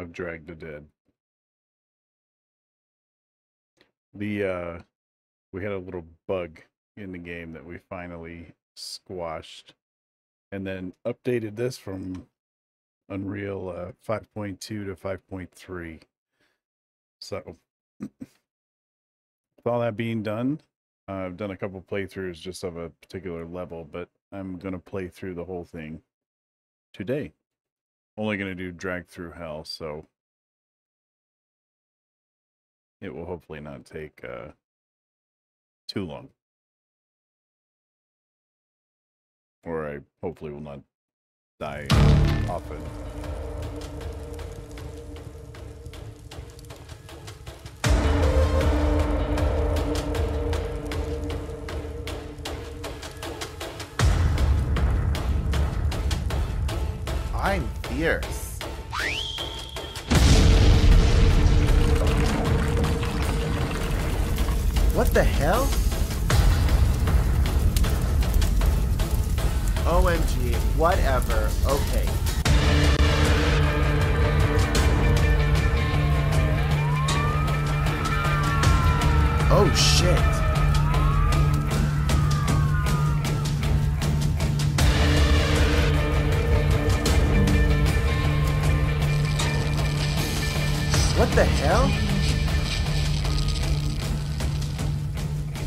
of Drag the Dead. The uh we had a little bug in the game that we finally squashed and then updated this from Unreal uh, 5.2 to 5.3. So with all that being done, uh, I've done a couple playthroughs just of a particular level, but I'm going to play through the whole thing today. Only going to do drag through hell, so it will hopefully not take uh, too long. Or I hopefully will not die often. I'm. What the hell? OMG, whatever. Okay. Oh shit. What the hell?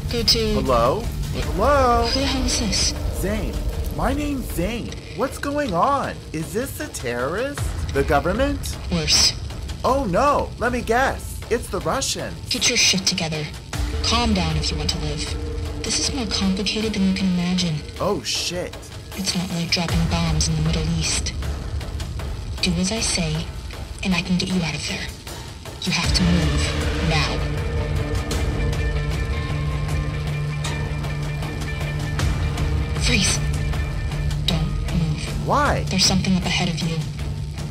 Go to. Hello? Hello? Who the hell is this? Zane. My name's Zane. What's going on? Is this a terrorist? The government? Worse. Oh no, let me guess. It's the Russians. Get your shit together. Calm down if you want to live. This is more complicated than you can imagine. Oh shit. It's not like dropping bombs in the Middle East. Do as I say, and I can get you out of there. You have to move. Now. Freeze. Don't move. Why? There's something up ahead of you.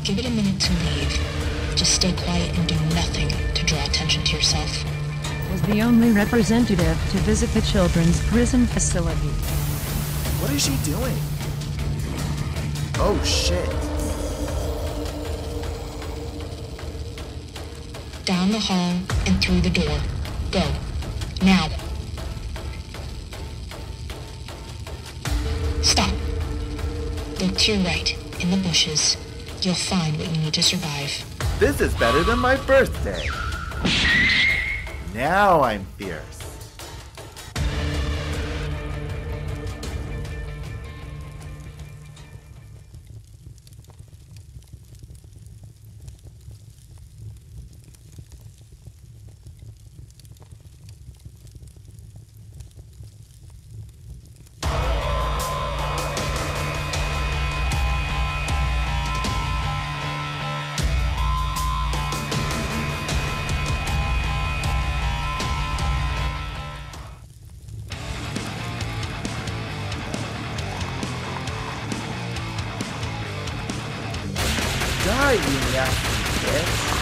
Give it a minute to leave. Just stay quiet and do nothing to draw attention to yourself. was the only representative to visit the children's prison facility. What is she doing? Oh shit. Down the hall and through the door. Go. Now. Stop. Look to your right, in the bushes. You'll find what you need to survive. This is better than my birthday. Now I'm fierce. Die, you nasty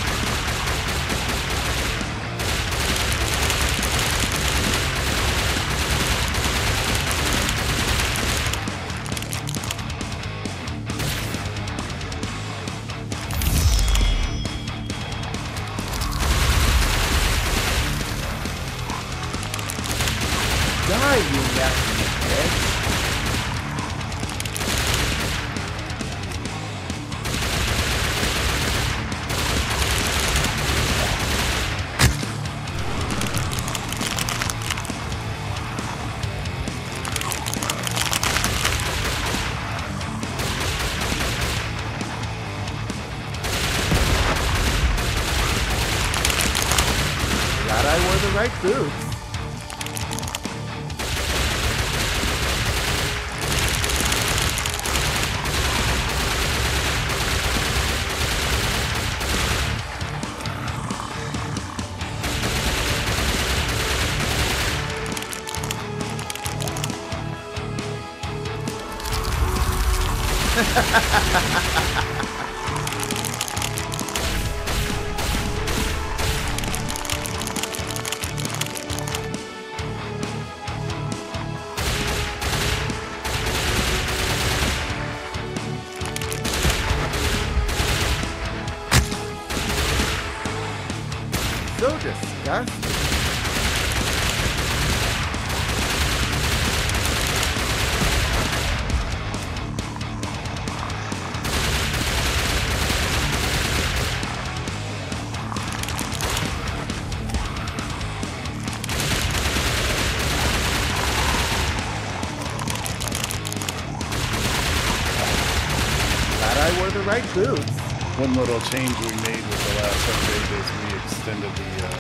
boots. One little change we made with the last update is we extended the uh,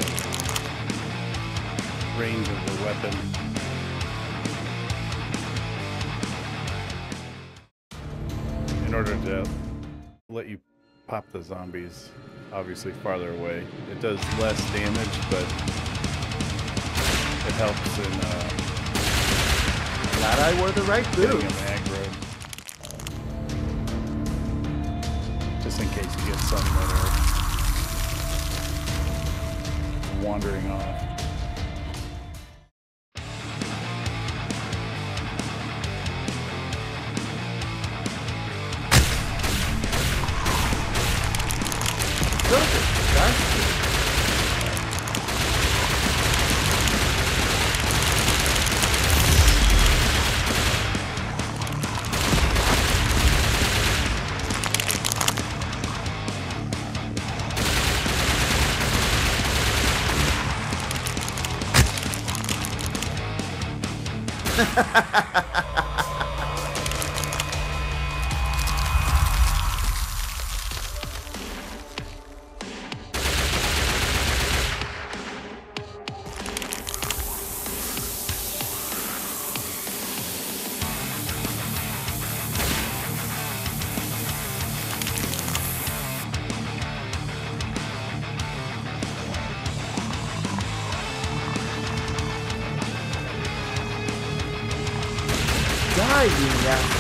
range of the weapon. In order to let you pop the zombies obviously farther away. It does less damage, but it helps in uh, Glad I wore the right boots. Just in case you get some that are wandering off. Die,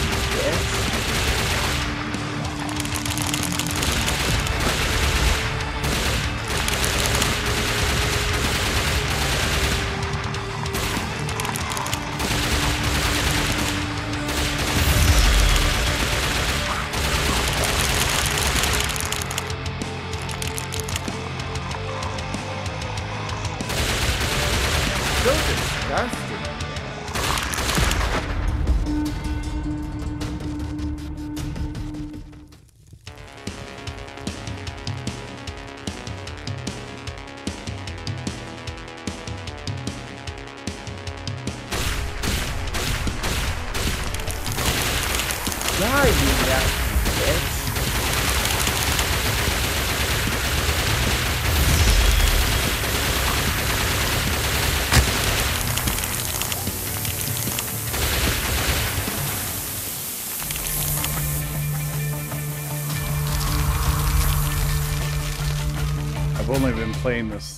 playing this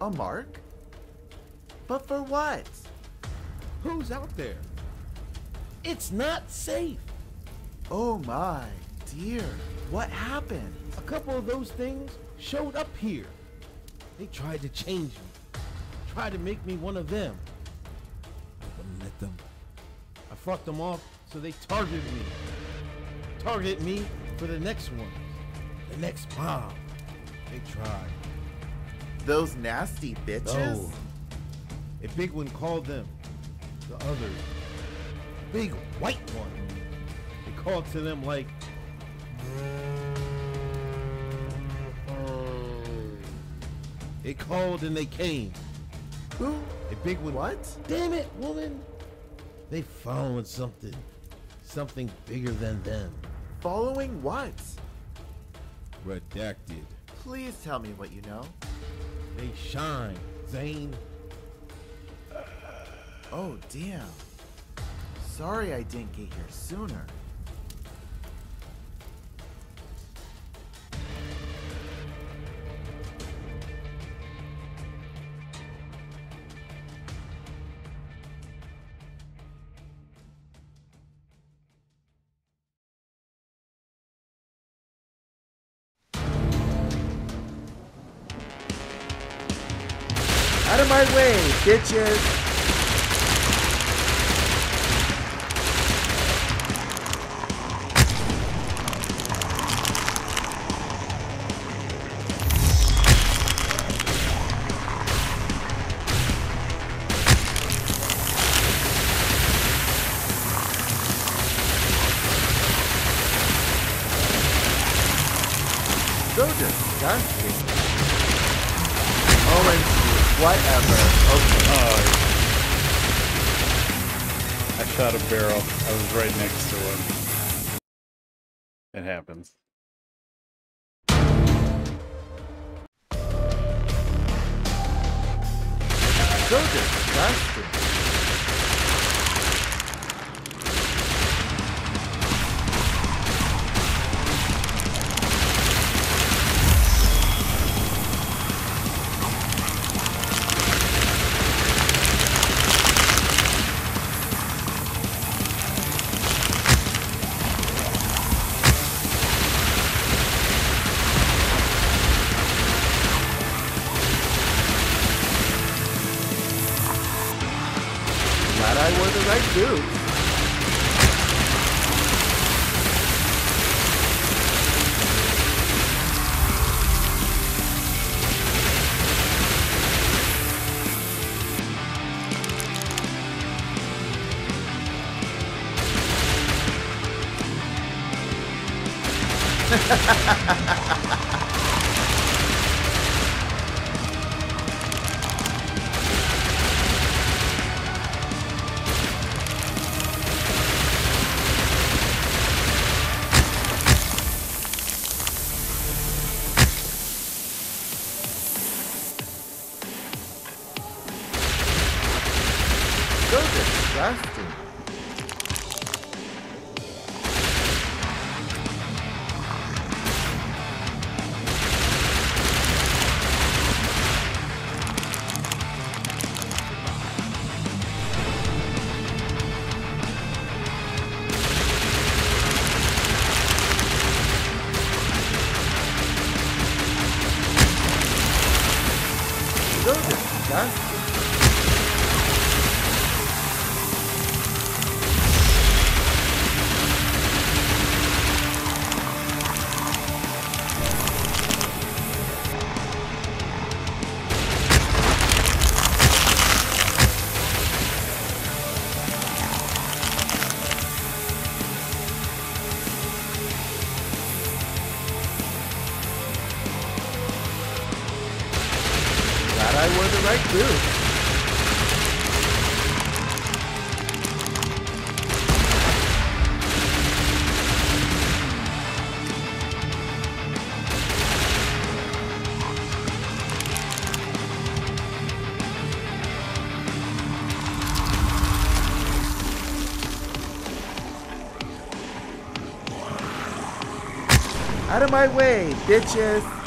A mark? But for what? Who's out there? It's not safe. Oh my dear, what happened? A couple of those things showed up here. They tried to change me, tried to make me one of them. I wouldn't let them. I fought them off so they targeted me. Targeted me for the next one, the next bomb. They tried. Those nasty bitches? A big one called them the others. Big white one. They called to them like. They called and they came. Who? A big one. What? Damn it, woman! They following something. Something bigger than them. Following what? Redacted. Please tell me what you know. They shine. Zane. Oh, damn. Sorry I didn't get here sooner. Bitches! So disgusting. OMG, whatever. Okay. Oh, I shot a barrel. I was right next to him. It happens. So disgusting. Out of my way, bitches.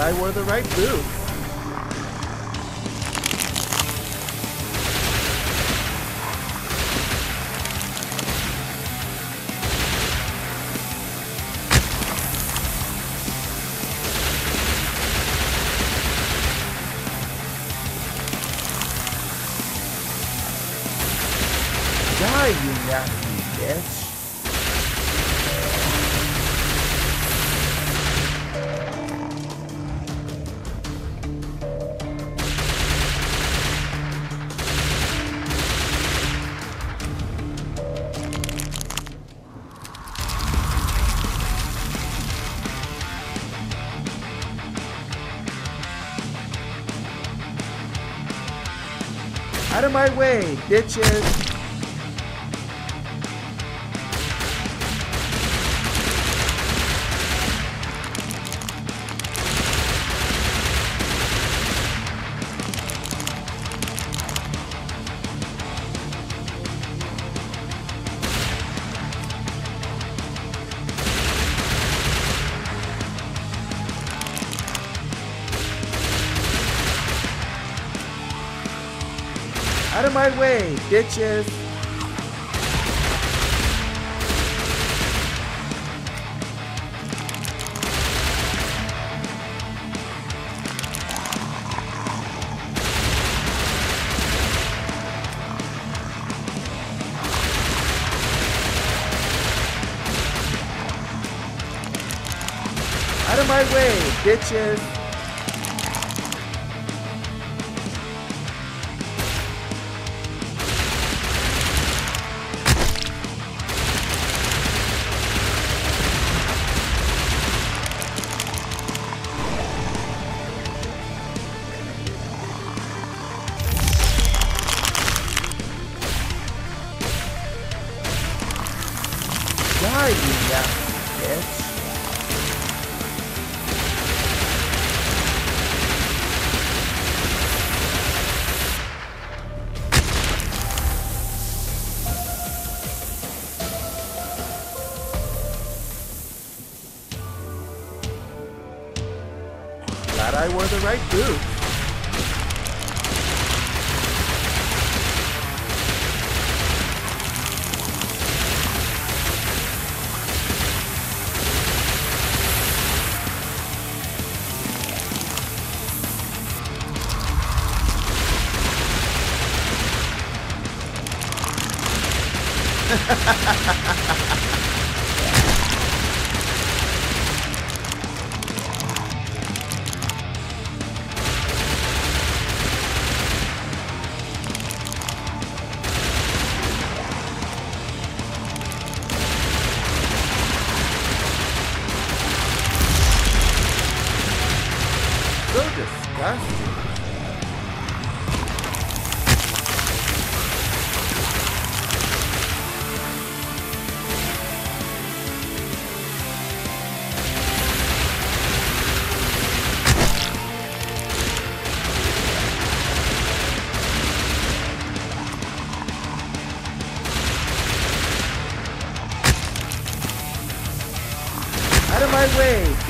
I wore the right boots. Bitches! Out of my way, bitches! Out of my way, bitches!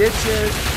Way,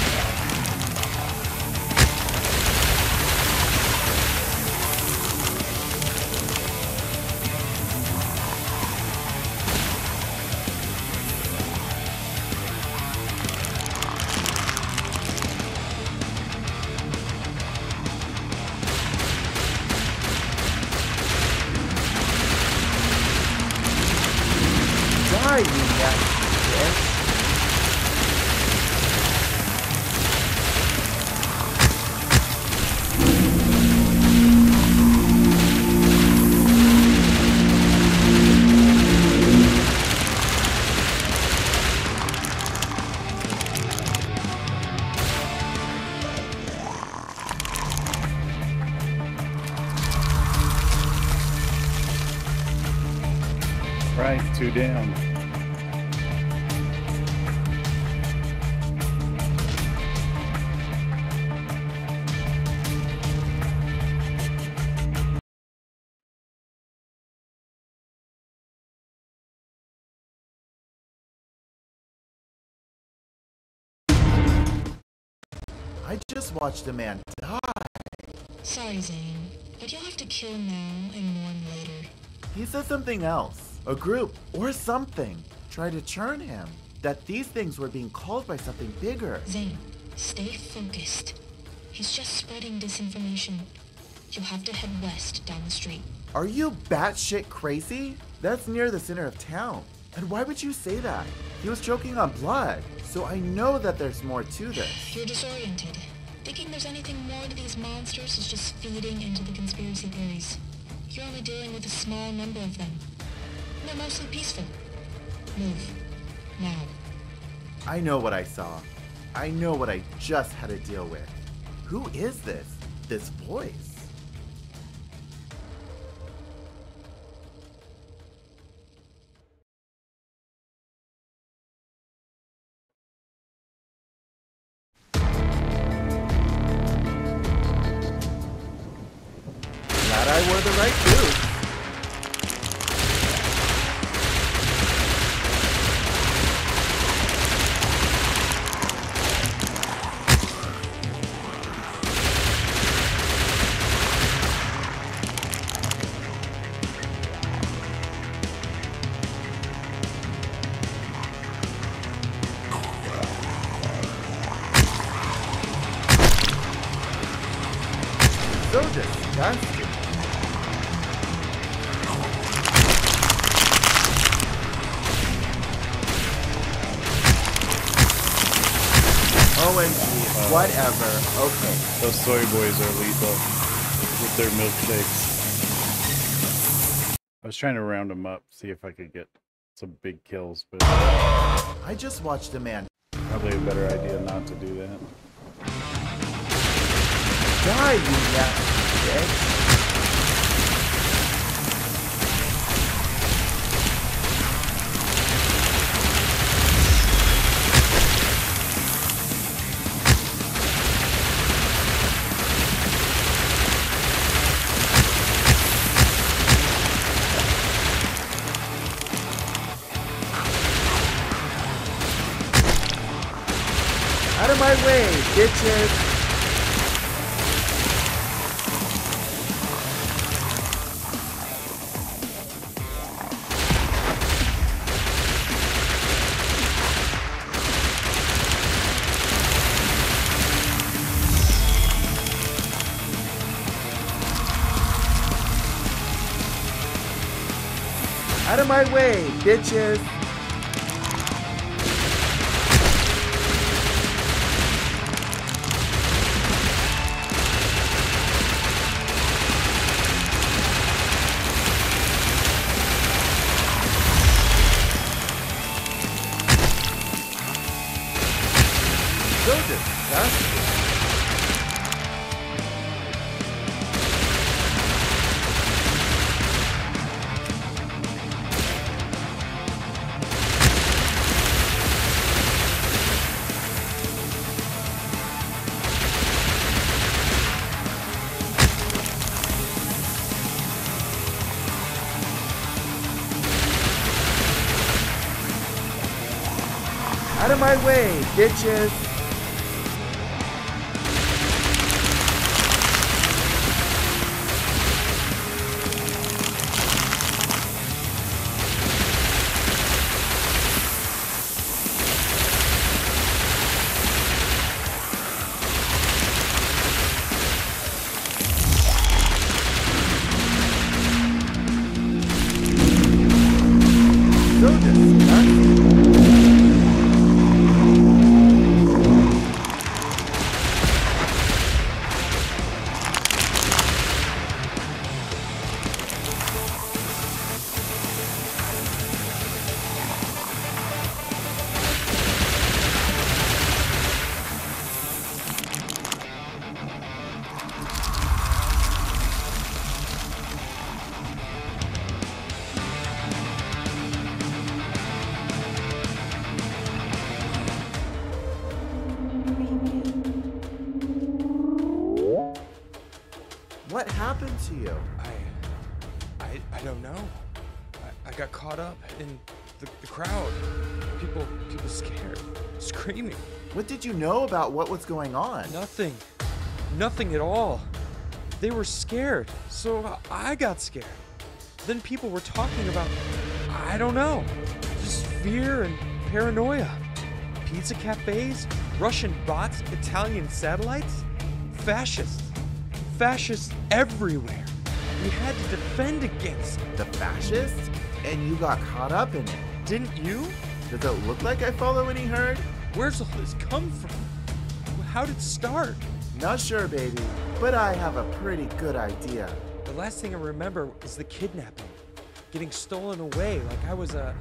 Watched a man die. Sorry, Zane, but you'll have to kill now and mourn later. He said something else. A group or something tried to churn him. That these things were being called by something bigger. Zane, stay focused. He's just spreading disinformation. You'll have to head west down the street. Are you batshit crazy? That's near the center of town. And why would you say that? He was choking on blood. So I know that there's more to this. You're disoriented. Thinking there's anything more to these monsters is just feeding into the conspiracy theories. You're only dealing with a small number of them. They're mostly peaceful. Move. Now. I know what I saw. I know what I just had to deal with. Who is this? This voice? Soy boys are lethal with their milkshakes. I was trying to round them up, see if I could get some big kills, but I just watched a man probably a better idea not to do that. die, you nasty bitches! Out of my way, bitches! Know about what was going on? Nothing. Nothing at all. They were scared, so I got scared. Then people were talking about, I don't know, just fear and paranoia. Pizza cafes, Russian bots, Italian satellites, fascists. Fascists everywhere. We had to defend against. The fascists? And you got caught up in it. Didn't you? Does it look like I follow any herd? Where's all this come from? How did it start? Not sure, baby, but I have a pretty good idea. The last thing I remember is the kidnapping. Getting stolen away like I was a.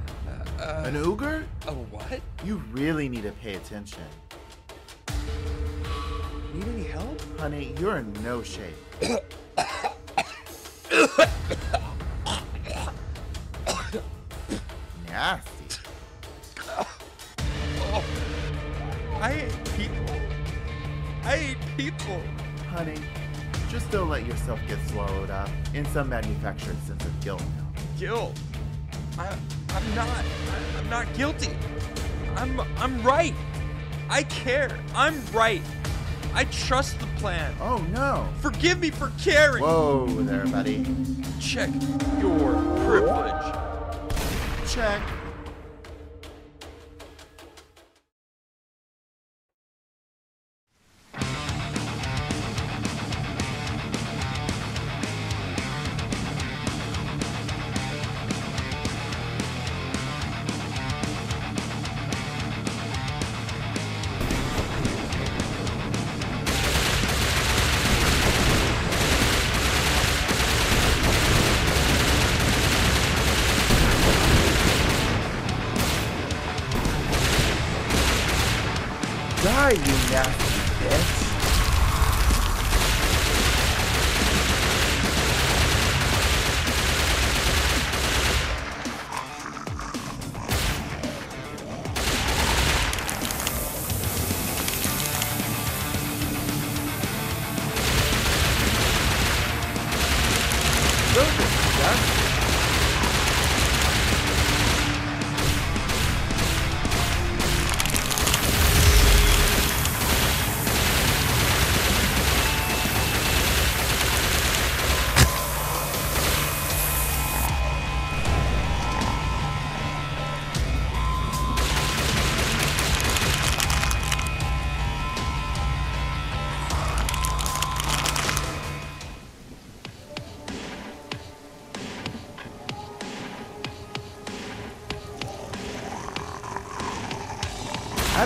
a, a An ogre? a what? You really need to pay attention. Need any help? Honey, you're in no shape. Nasty. I hate people. I hate people. Honey, just don't let yourself get swallowed up in some manufactured sense of guilt now. Guilt. I, I'm not. I'm not guilty. I'm. I'm right. I care. I'm right. I trust the plan. Oh no. Forgive me for caring. Whoa there, buddy. Check your privilege. Check.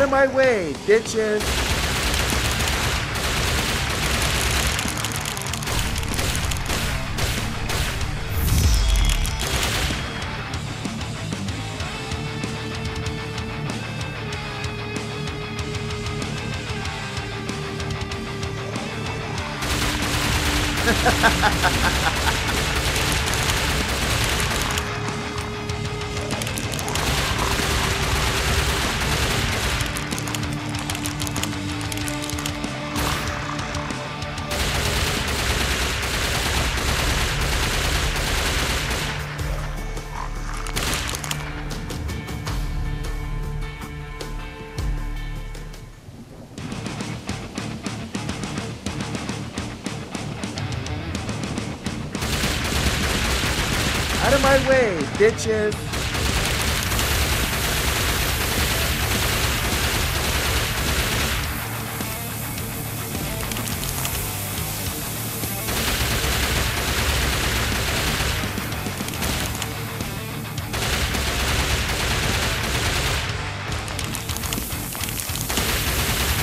My way, bitches. Out of my way, bitches.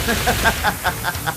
Glad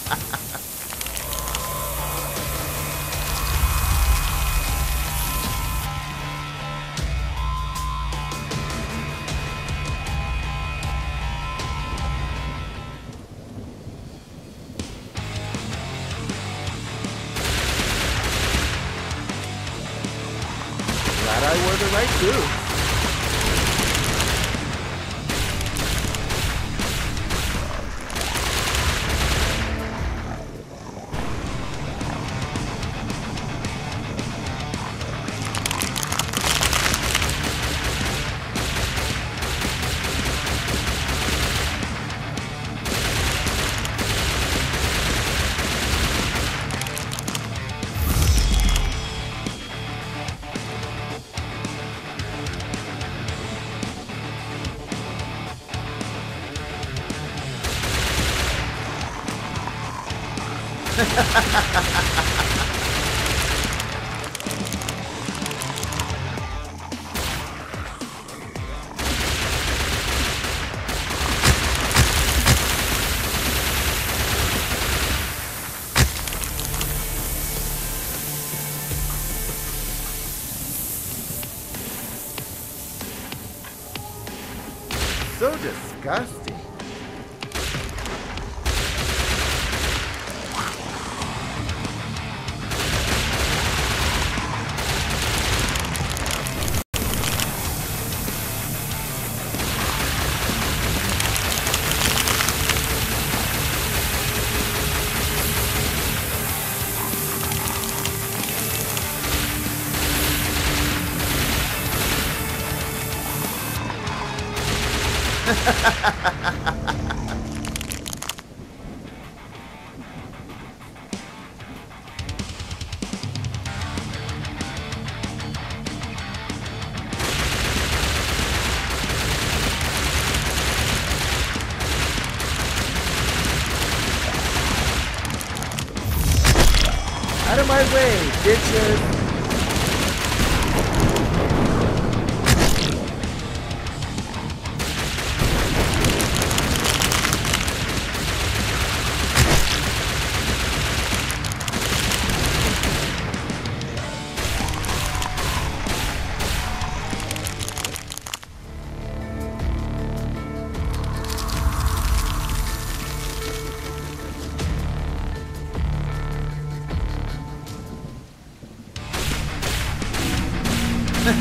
So disgusting.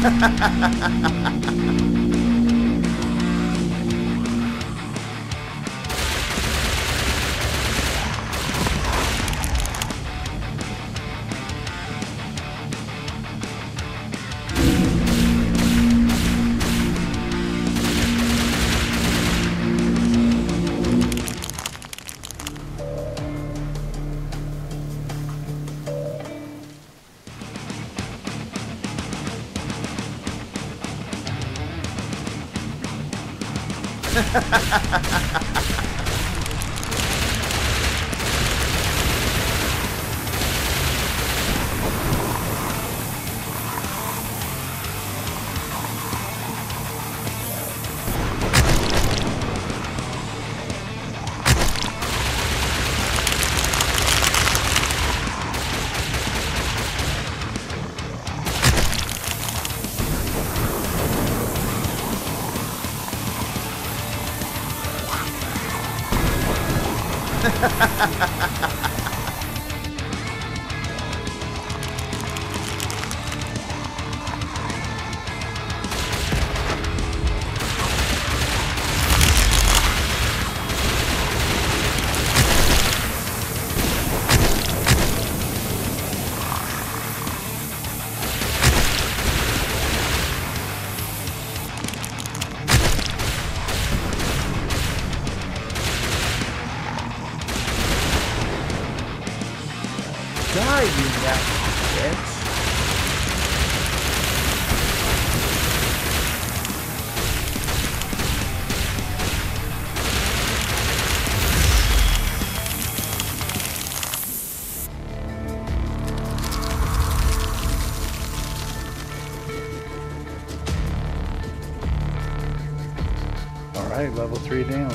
Of my way, bitches! Die, nasty bitch! All right, level three down.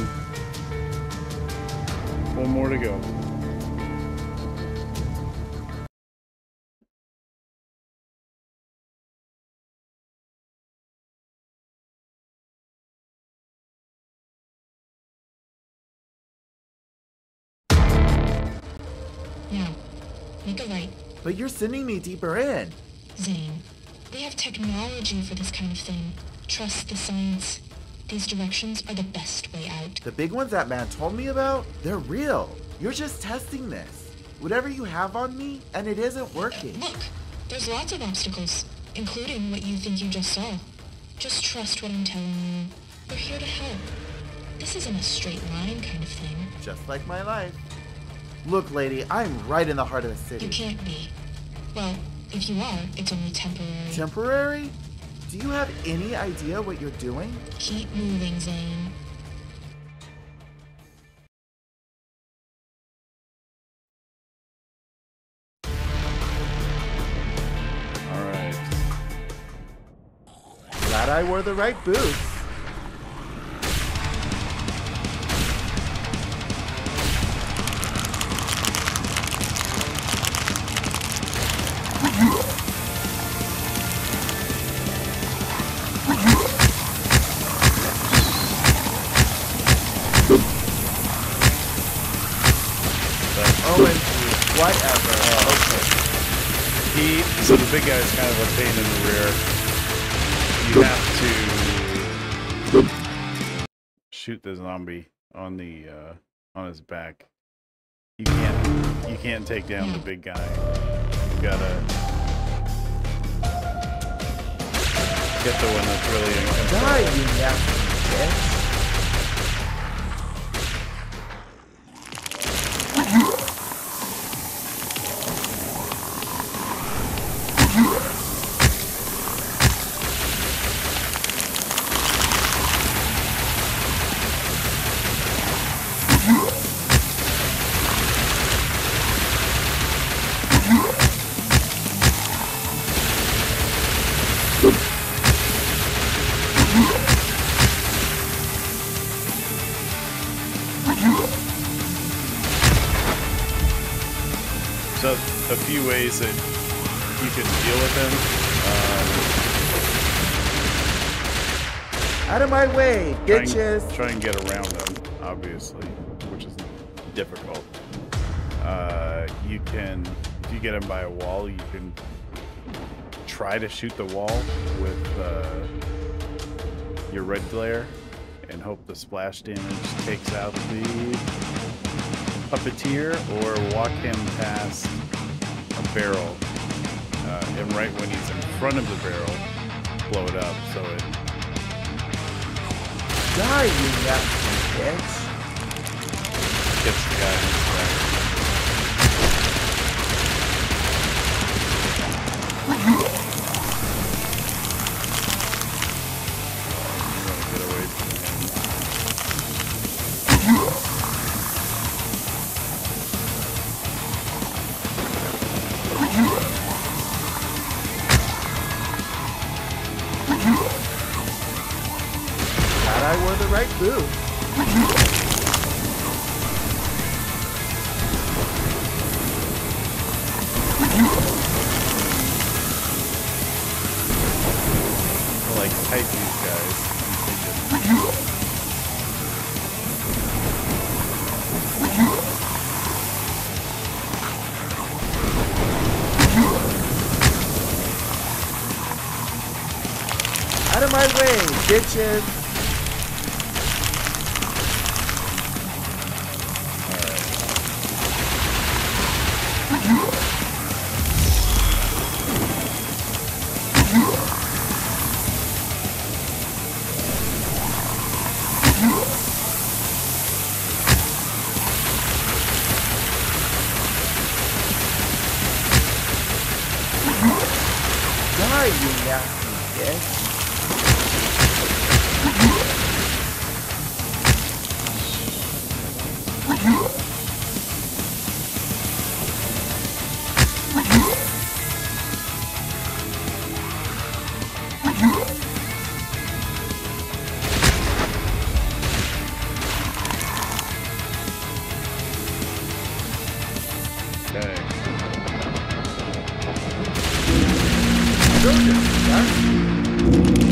One more to go. Now, make a right. But you're sending me deeper in. Zane, we have technology for this kind of thing. Trust the science. These directions are the best way out. The big ones that man told me about, they're real. You're just testing this. Whatever you have on me, and it isn't uh, working. Look, there's lots of obstacles, including what you think you just saw. Just trust what I'm telling you. We're here to help. This isn't a straight line kind of thing. Just like my life. Look, lady, I'm right in the heart of the city. You can't be. Well, if you are, it's only temporary. Temporary? Do you have any idea what you're doing? Keep moving, Zane. All right. Glad I wore the right boots. OMG, whatever. Okay. He so the big guy is kind of a pain in the rear. You have to shoot the zombie on the uh, on his back. You can't you can't take down the big guy. You gotta get the one that's really in control. Die, you nasty bitch. Try and, try and get around them, obviously, which is difficult. Uh, you can, if you get him by a wall, you can try to shoot the wall with uh, your red glare and hope the splash damage takes out the puppeteer or walk him past a barrel. Uh, and right when he's in front of the barrel, blow it up so it Die, you nasty bitch. gets the guy way, Glad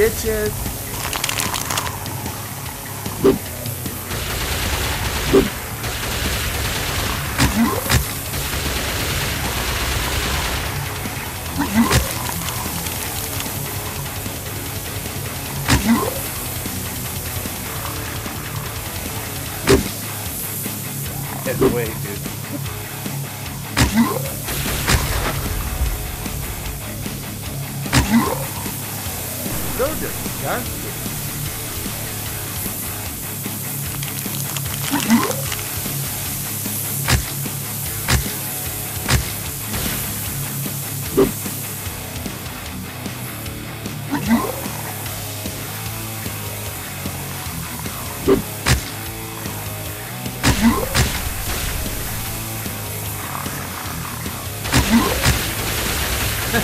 way, So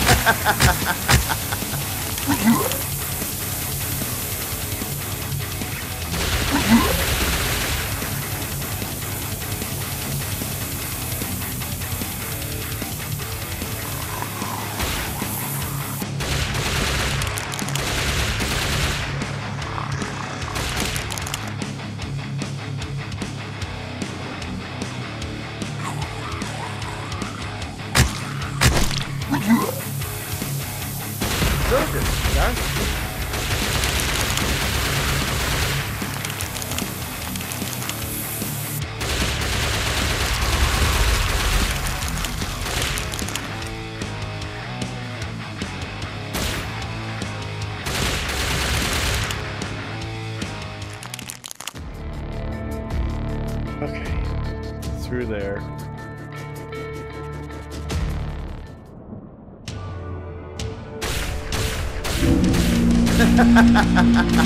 Ha ha ha ha!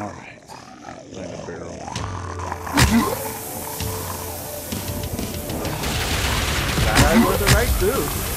All right. Land a barrel. Glad I wore the right.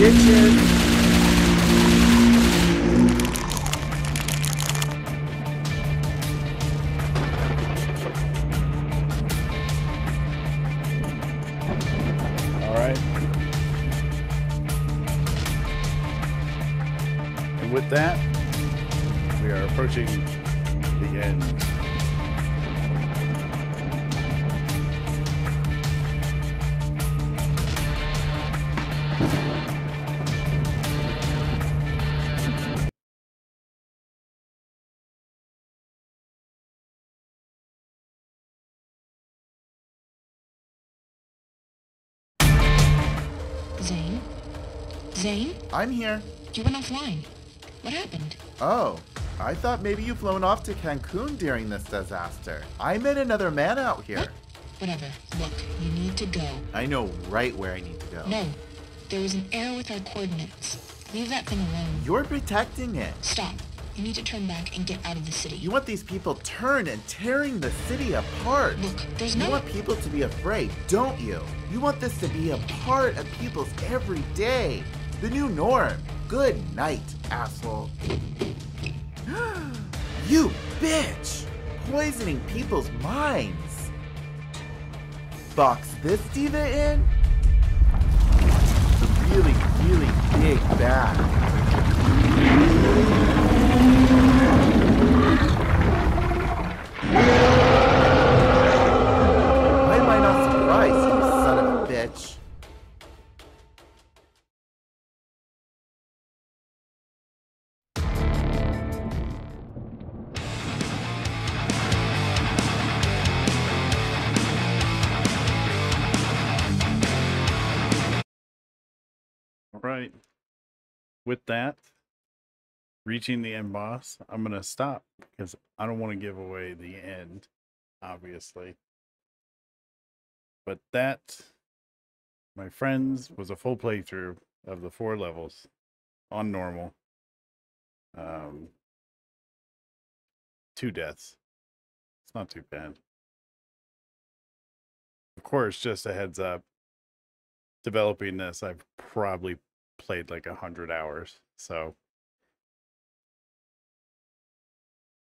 And with that, we are approaching the end. I'm here. You went offline. What happened? Oh, I thought maybe you flown off to Cancun during this disaster. I met another man out here. Whatever. Look, you need to go. I know right where I need to go. No. There was an error with our coordinates. Leave that thing alone. You're protecting it. Stop. You need to turn back and get out of the city. You want these people turned and tearing the city apart. Look, there's You no... want people to be afraid, don't you? You want this to be a part of people's everyday. The new norm. Good night, asshole. you bitch! Poisoning people's minds. Box this diva in? The really, really big bag. Right. With that, reaching the end boss, I'm going to stop because I don't want to give away the end, obviously. But that my friends was a full playthrough of the four levels on normal. Um, two deaths. It's not too bad. Of course, just a heads up. Developing this, I've probably played like a hundred hours, so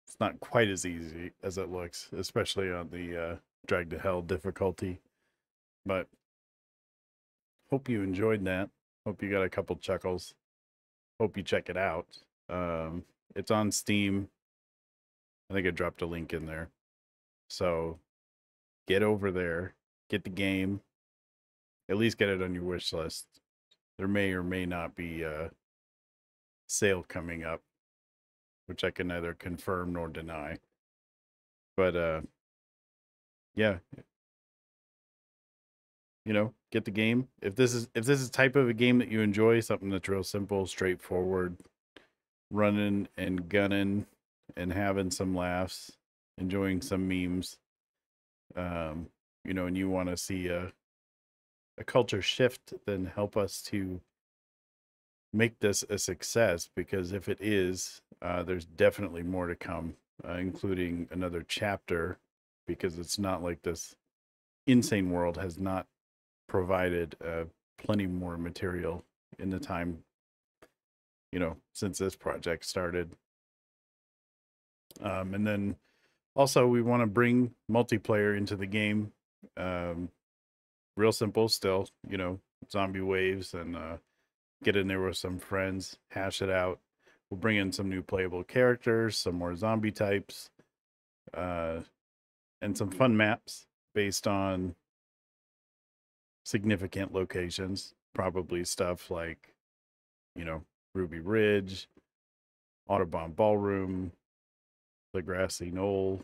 it's not quite as easy as it looks, especially on the uh, drag to hell difficulty. But hope you enjoyed that. Hope you got a couple chuckles. Hope you check it out. Um, it's on Steam. I think I dropped a link in there. So get over there, get the game, at least get it on your wish list. There may or may not be a sale coming up, which I can neither confirm nor deny. But uh yeah. You know, get the game. If this is if this is type of a game that you enjoy, something that's real simple, straightforward, running and gunning and having some laughs, enjoying some memes. Um, you know, and you want to see a a culture shift, then help us to make this a success because if it is, uh, there's definitely more to come, uh, including another chapter because it's not like this insane world has not provided uh, plenty more material in the time you know since this project started. Um, and then also we want to bring multiplayer into the game um, real simple still you know zombie waves and uh, get in there with some friends hash it out. We'll bring in some new playable characters some more zombie types uh, and some fun maps based on significant locations probably stuff like you know ruby ridge audubon ballroom the grassy knoll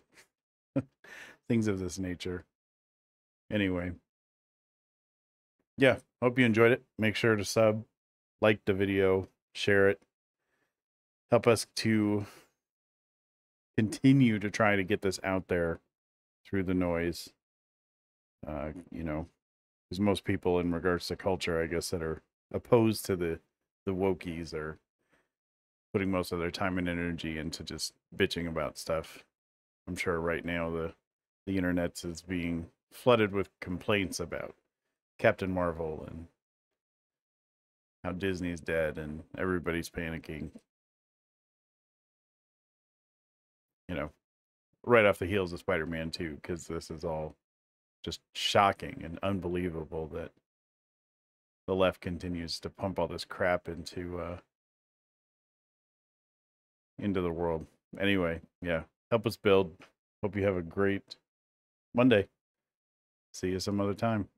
things of this nature. Anyway yeah hope you enjoyed it. Make sure to sub like the video share it. Help us to continue to try to get this out there through the noise uh you know because most people in regards to culture i guess that are opposed to the the wokies are putting most of their time and energy into just bitching about stuff. I'm sure right now the the internet is being flooded with complaints about captain marvel and how disney's dead and everybody's panicking you know right off the heels of spider-man 2 because this is all just shocking and unbelievable that the left continues to pump all this crap into uh into the world. Anyway, yeah, help us build. Hope you have a great Monday. See you some other time.